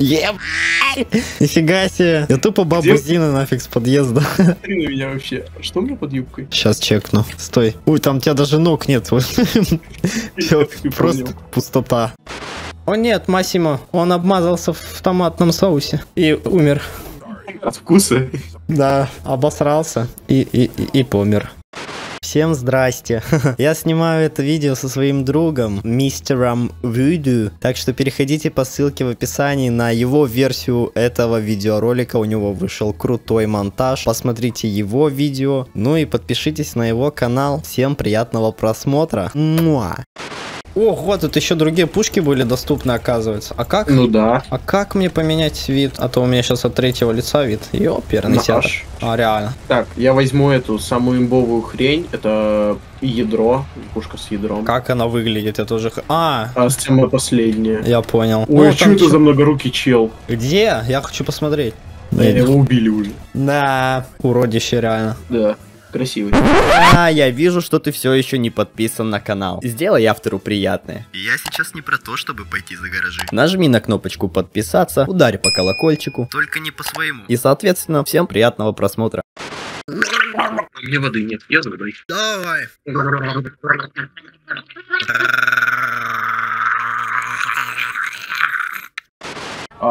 Еб... Нифига себе. Я тупо бабу Где? Зины нафиг с подъезда. Смотри на меня вообще. Что у меня под юбкой? Сейчас чекну. Стой. Ой, там у тебя даже ног нет. Ты Просто понял. пустота. О нет, Массимо, он обмазался в томатном соусе и умер. От вкуса. Да, обосрался и, и, и, и помер. Всем здрасте. Я снимаю это видео со своим другом, мистером Вуду. Так что переходите по ссылке в описании на его версию этого видеоролика. У него вышел крутой монтаж. Посмотрите его видео. Ну и подпишитесь на его канал. Всем приятного просмотра. Муа. Ого, тут еще другие пушки были доступны, оказывается. А как? Ну да. А как мне поменять вид? А то у меня сейчас от третьего лица вид. Ёперный. H. А, реально. Так, я возьму эту самую имбовую хрень. Это ядро. Пушка с ядром. Как она выглядит? Это уже... А, А самое последнее. я понял. Ой, Ну, что это чё- за многорукий чел? Где? Я хочу посмотреть. Да, его убили уже. Да, уродище реально. Да, красивый. А, я вижу, что ты все еще не подписан на канал. Сделай автору приятное. Я сейчас не про то, чтобы пойти за гаражи. Нажми на кнопочку подписаться, ударь по колокольчику. Только не по своему. И, соответственно, всем приятного просмотра. У меня воды нет, я за водой. Давай.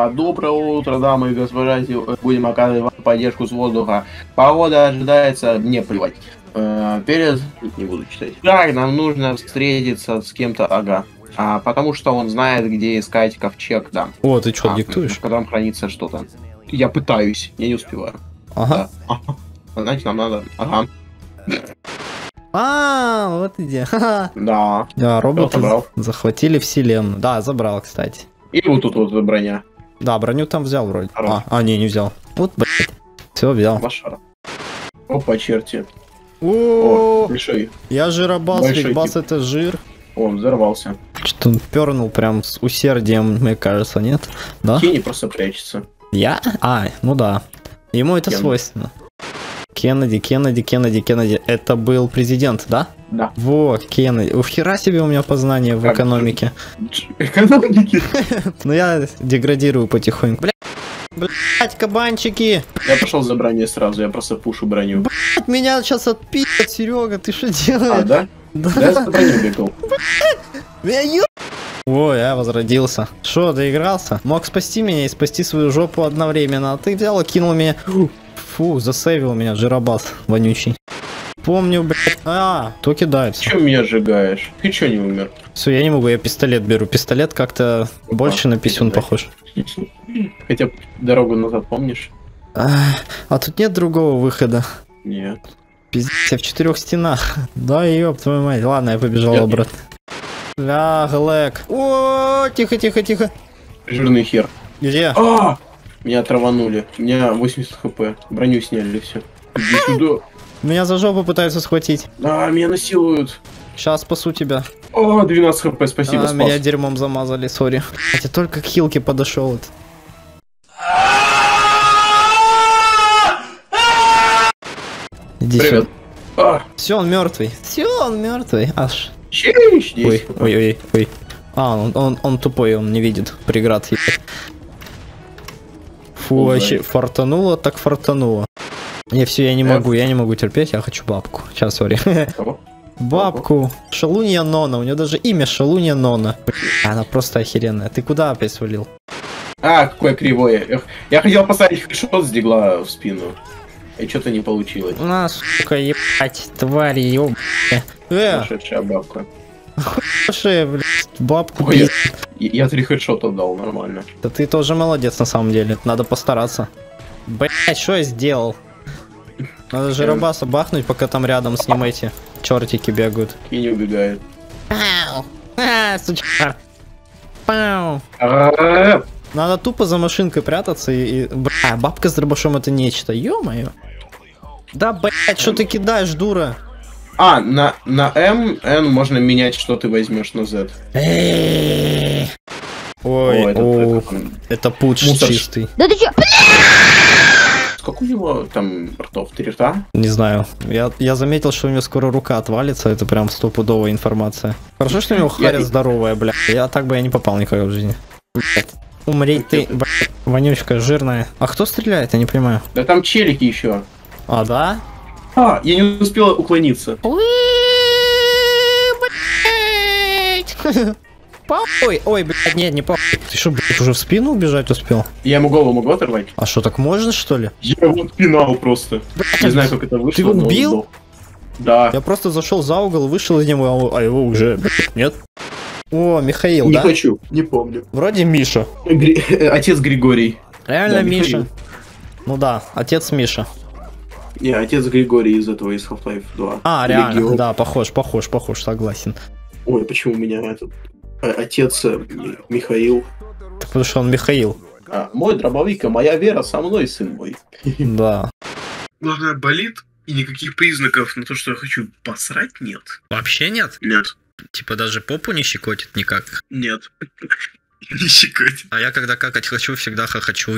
Доброе утро, дамы и господа. Будем оказывать вам поддержку с воздуха. Погода ожидается... Мне плевать. Э, Перед... Не буду читать. Так, нам нужно встретиться с кем-то, ага. А, потому что он знает, где искать ковчег, да. О, ты что, А, диктуешь? В котором хранится что-то. Я пытаюсь, я не успеваю. Ага. Да. Знаете, нам надо... Ага. А, вот иди. Ха-ха. Да. Да, роботы забрал. захватили вселенную. Да, забрал, кстати. И вот тут вот броня. Да, броню там взял вроде. Хорош. А, а, не, не взял. Вот, блядь. Все, взял. Лошара. Опа, черти. О, О, большой. я жиробас, бас тип. это жир. Он взорвался. Что он пернул прям с усердием, мне кажется, нет? Да? Кенни просто прячется. Я? А, ну да. Ему это Кеннеди. свойственно. Кеннеди, Кеннеди, Кеннеди, Кеннеди. Это был президент, да? Да. Вот, Кеннеди. У хера себе у меня познание в экономике. Экономики. Но я деградирую потихоньку. Блядь, кабанчики! Я пошел за броней сразу, я просто пушу броню. Блядь, меня сейчас отпи***т, Серега, ты что А, делаешь? да? Да, я за броней бегал. Я ё- Ой, я возродился. Шо, доигрался? Мог спасти меня и спасти свою жопу одновременно, а ты взял и кинул меня. Фу, засейвил меня, жиробас вонючий. Помню, блядь. А, то кидается. Чем меня сжигаешь? Ты чё не умер? Все, я не могу, я пистолет беру. Пистолет как-то больше на писюн похож. Хотя дорогу назад помнишь? А, а тут нет другого выхода. Нет. Пиздец, я в четырех стенах. Да, ёб твою мать. Ладно, я побежал Я- обратно. Ля, Глэк. О, тихо, тихо, тихо. Жирный хер. Где? А! Меня траванули. У меня 80 хп. Броню сняли, все. Иди сюда. Меня за жопу пытаются схватить. А, меня насилуют. Сейчас спасу тебя. О, 12 хп, спасибо, а, спас. меня дерьмом замазали, сори. Я только к хилке подошел. вот. Иди Привет. сюда. А, Все, он мертвый. Все, он мертвый. Аж. Ой, ой, ой, ой. А, он, он, он тупой, он не видит преград. Фу, вообще, фартануло, так фартануло. Не, все, я не могу, я не могу терпеть, я хочу бабку. Сейчас, сори. Кого? Бабку. Шалунья Нона. У нее даже имя Шалунья Нона. Она просто охеренная. Ты куда опять свалил? А, какое кривое. Я хотел поставить хэдшот с дигла в спину. И что-то не получилось. На, сука, ебать, твари, ёб... Э, бабка. Слушай, блядь, бабку Ой, я, я три хэдшота дал, нормально. Да ты тоже молодец на самом деле. Надо постараться. Блять, что я сделал? Надо же рабаса бахнуть, пока там рядом с ним эти чертики бегают. И не убегает. Пау! А, сучка! Пау! Надо тупо за машинкой прятаться и... и- Бля, бабка с дробашом это нечто, ё-моё. Да, блять, что ты кидаешь, дура? А, на, на М, N можно менять, что ты возьмешь на Z. Ой, это, о, это, м, это пудж мусор. чистый. Да ты чё? Сколько у него там ртов? Три рта? Не знаю. Я, я заметил, что у него скоро рука отвалится. Это прям стопудовая информация. Хорошо, что у него Я- харя здоровая, бля. Я так бы я не попал никогда в жизни. Блядь. Умри ты, б***ь, вонючка жирная. А кто стреляет, я не понимаю. Да там челики еще. А, да? А, я не успел уклониться. Ой, ой, блядь, нет, не похуй. Ты что, блядь, уже в спину убежать успел? Я ему голову могу оторвать? А что, так можно, что ли? Я его пинал просто. Не знаю, как это вышло. Ты его убил? Да. Я просто зашел за угол, вышел из него, а его уже, блядь, нет. О, Михаил, Не да? хочу, не помню. Вроде Миша. Гри- Отец Григорий. Реально Да, Миша. Михаил. Ну да, отец Миша. Не, отец Григорий из этого, из Half-Life 2. А, реально, Легион. да, похож, похож, похож, согласен. Ой, почему у меня этот... э, Отец э, Ми- Михаил. Так Потому что он Михаил. А, мой дробовик, а моя вера со мной, сын мой. Да. Главное, болит, и никаких признаков на то, что я хочу посрать, нет. Вообще нет? Нет. Типа даже попу не щекотит никак. Нет. Не щекоть. А я когда какать хочу, всегда хохочу.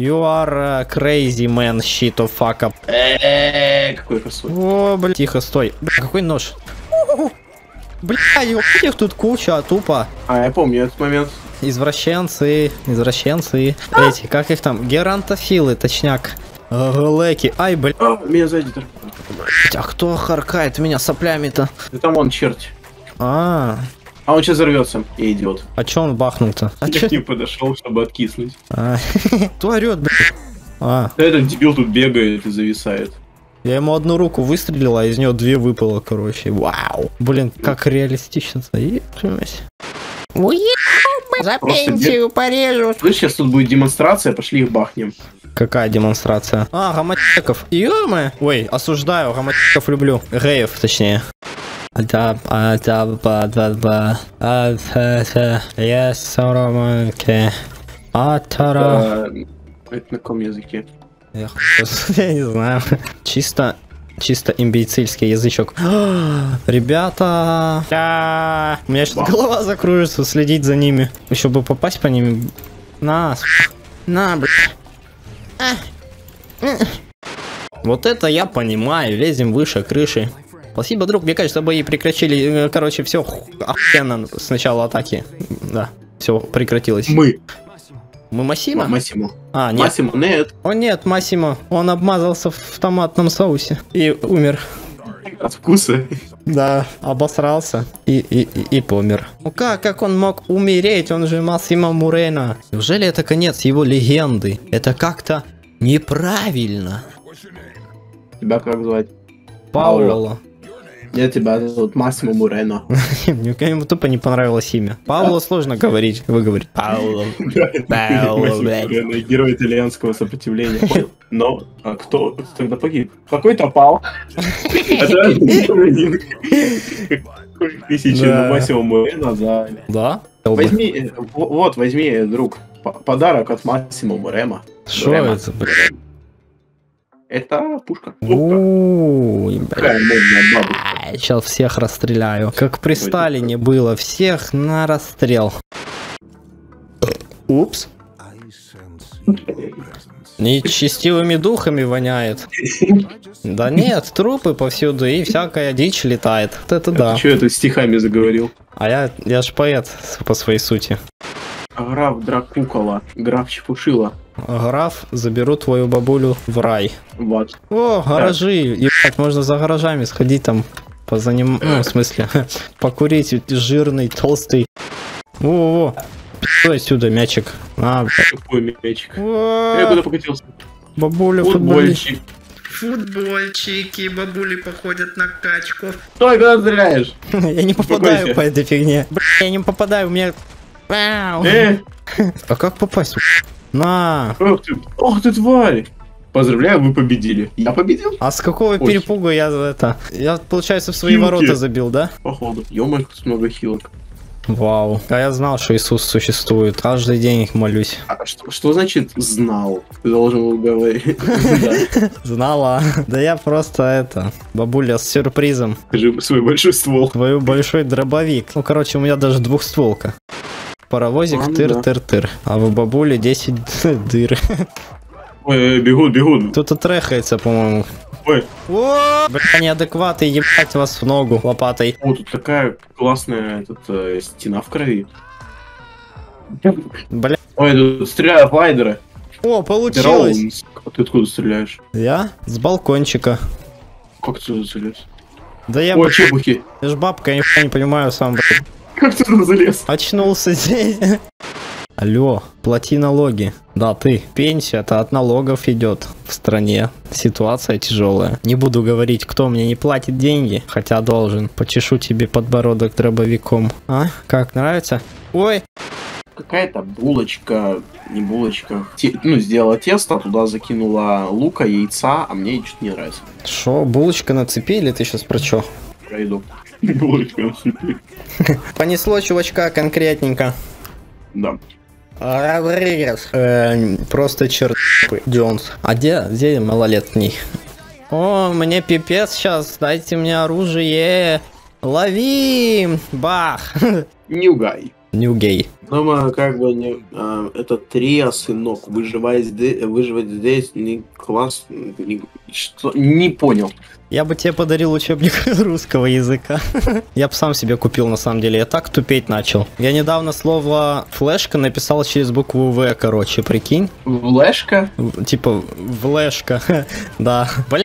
You are crazy man, shit of fuck up. Эээ, какой косой. О, бля, тихо, стой. Бля, какой нож? Бля, их тут куча, тупо. А, я помню этот момент. Извращенцы, извращенцы. Эти, как их там? Геронтофилы, точняк. Глеки. Ай, блядь, А, меня сзади а кто харкает меня соплями-то? Да там он черт. А, А он сейчас взорвется. И идиот. а чё он бахнул-то? А Я чё? к ним подошел, чтобы откиснуть. А, Кто орёт, блядь? А, Да этот дебил тут бегает и зависает. я ему одну руку выстрелил, а из нее две выпало, короче. Вау. Блин, как реалистично-то. Ебать. Уехал, за пенсию порежу. Слышь, сейчас тут будет демонстрация, пошли их бахнем. Какая демонстрация? А, гомотеков. Ё-моё. Ой, осуждаю, гомотеков люблю. Геев, точнее. А. Я сороманке. А, тара. Э, Это на каком языке? Я не знаю. Чисто, чисто имбецильский язычок. Ребята, да. у меня сейчас голова закружится следить за ними. Еще бы попасть по ним. На, на, бля. А. М. Вот это я понимаю, лезем выше крыши. Спасибо, друг, мне кажется, бои прекращили. Э, Короче, все охуенно с начала атаки. Да, все прекратилось. Мы. Мы Массимо? Массимо. А, нет. Массимо, нет. О нет, Массимо, он обмазался в томатном соусе и умер. От вкуса. Да, обосрался и, и, и, и помер. Ну как, как он мог умереть? Он же Массимо Мурена. Неужели это конец его легенды? Это как-то неправильно. Тебя как звать? Пауло. Я тебя зовут Массимо Мурено. Мне ему тупо не понравилось имя. Пауло сложно говорить, выговорить. Пауло. Пауло, Массимо блядь. Мурено, Герой итальянского сопротивления. Но, а кто тогда погиб? Какой-то пал. Тысячи на Массимо Мурено за... Да? Возьми, э, вот, возьми, друг, подарок от Массимо Мурема. Что это, блядь? Это пушка. Бабушка. Сейчас всех расстреляю. Как при Сталине было, всех на расстрел. Упс. Нечестивыми духами воняет. Да нет, трупы повсюду и всякая дичь летает. Вот это да. Че я тут стихами заговорил? А я, я ж поэт по своей сути. Граф Дракукола, граф Чепушила. Граф, заберу твою бабулю в рай. Вот. О, гаражи. Ебать, можно за гаражами сходить там позаним... Ну, в смысле, покурить жирный, толстый. Во-во-во. Пи***й отсюда мячик. А. Тупой мячик. Я О, куда покатился? Бабуля. Футбольчик. Футбольчики, бабули походят на качку. Стой, когда стреляешь? Я не попадаю по этой фигне. Бля, я не попадаю, у меня... Э, А как попасть? На. ох ты, ох ты тварь. Поздравляю, вы победили. Я победил? А с какого Ой. перепуга я это... Я, получается, в свои Хилки. ворота забил, да? Походу. Ё-моё, тут много хилок. Вау. А я знал, что Иисус существует. Каждый день их молюсь. А что, что значит знал? Ты должен был говорить. Знала. Да я просто это... Бабуля с сюрпризом. Скажи свой большой ствол. Твой большой дробовик. Ну, короче, у меня даже двухстволка. Паровозик тыр-тыр-тыр. А в бабуле 10 дыр. Ой, ой, бегут, бегут. Кто-то трехается, по-моему. Ой, О, Бля, неадекваты, ебать вас в ногу лопатой. о, тут такая классная этот, э, стена в крови. Бля. Ой, тут стреляют лайдеры. О, получилось. А ты откуда стреляешь? Я с балкончика. Как ты залез? Да я, О, чебухи. я ж бабка, я не понимаю сам, блядь. Как ты туда залез? Очнулся здесь. Алло, плати налоги. Да, ты. Пенсия-то от налогов идет в стране. Ситуация тяжелая. Не буду говорить, кто мне не платит деньги, хотя должен. Почешу тебе подбородок дробовиком. А? Как, нравится? Ой, Какая-то булочка, не булочка. Те- ну, сделала тесто, туда закинула лука, яйца, а мне что-то не нравится. шо, булочка на цепи или ты сейчас про чё? Пройду. Булочка. Понесло чувачка конкретненько. Да. Родригес. Э, просто черт Джонс. А где, где малолетний? О, мне пипец сейчас, дайте мне оружие. Лови! Бах! Нюгай. Нюгей. Дома как бы не, а, это трио, сынок, выживать здесь, выживать здесь не класс, не, что, не понял. Я бы тебе подарил учебник русского языка. Я бы сам себе купил, на самом деле. Я так тупеть начал. Я недавно слово флешка написал через букву В, короче, прикинь. Флешка? В- Типа, флешка. Да. Бля,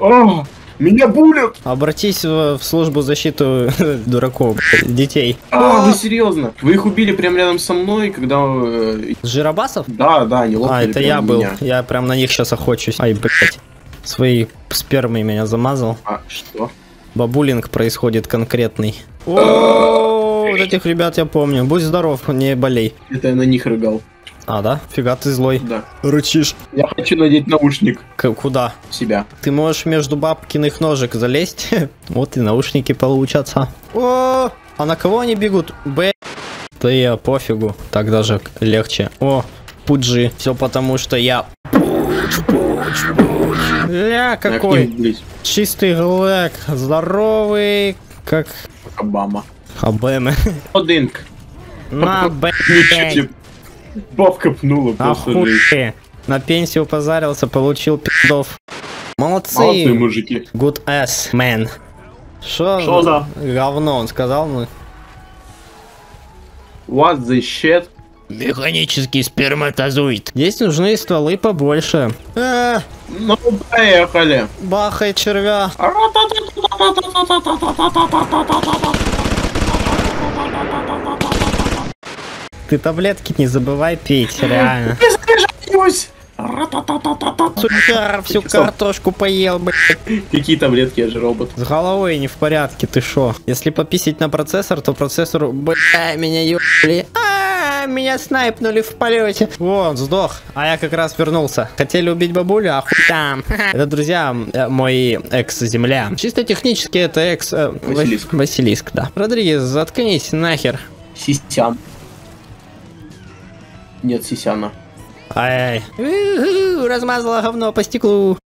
О, меня булят! обратись в в службу защиты дураков, детей. А, вы серьезно? Вы их убили прямо рядом со мной, когда... э, Жиробасов? да, да, они лопнули А, это я был. меня. Я прям на них сейчас охочусь. Ай, блядь. Своей спермой меня замазал. А, что? Бабулинг происходит конкретный. О, вот этих ребят я помню. Будь здоров, не болей. Это я на них рыгал. А, да? Фига ты злой. Да. Рычишь. Я хочу надеть наушник К- куда? себя. Ты можешь между бабкиных ножек залезть. Вот и наушники получатся. О, а на кого они бегут? Б. Да я пофигу. Так даже легче. О, пуджи. Все потому, что я... Ля, какой чистый глэк. Здоровый, как Обама. Обэмэ. Одинк. На, блядь. Бабка пнула просто. Охуе. На пенсию позарился, получил пиздов. Молодцы, Молодцы. мужики. Good ass, man. Шо, Шо за? говно, он сказал, ну. What the shit? Механический сперматозоид. Здесь нужны стволы побольше. Э, Ну, поехали. бахай червя. Ты таблетки не забывай пить, реально. Заряжаюсь. Супер, всю картошку поел, блядь. Какие таблетки, я же робот. С головой не в порядке, ты шо? Если пописить на процессор, то процессору, бля, меня ебли. А, меня снайпнули в полете. Вот, сдох. А я как раз вернулся. Хотели убить бабулю, а хуй там. Это, друзья, э, мой экс-земля. Чисто технически это экс... э, Василиск. Василиск, да. Родригес, заткнись нахер. Сисян. Нет, Сисяна. Ай. Размазала говно по стеклу.